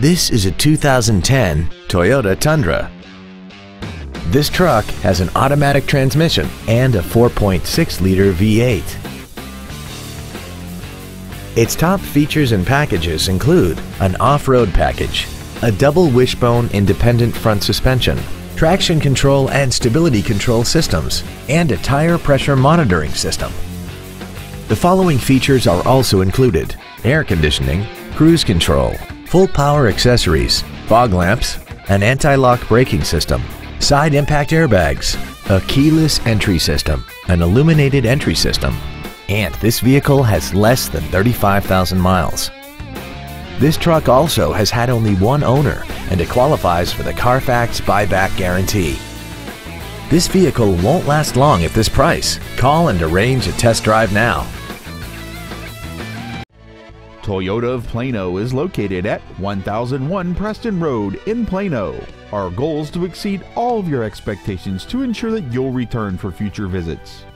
This is a 2010 Toyota Tundra. This truck has an automatic transmission and a 4.6-liter V8. Its top features and packages include an off-road package, a double wishbone independent front suspension, traction control and stability control systems, and a tire pressure monitoring system. The following features are also included air conditioning, cruise control, full power accessories, fog lamps, an anti-lock braking system, side impact airbags, a keyless entry system, an illuminated entry system, and this vehicle has less than 35,000 miles. This truck also has had only one owner and it qualifies for the Carfax buyback guarantee. This vehicle won't last long at this price. Call and arrange a test drive now. Toyota of Plano is located at 1001 Preston Road in Plano. Our goal is to exceed all of your expectations to ensure that you'll return for future visits.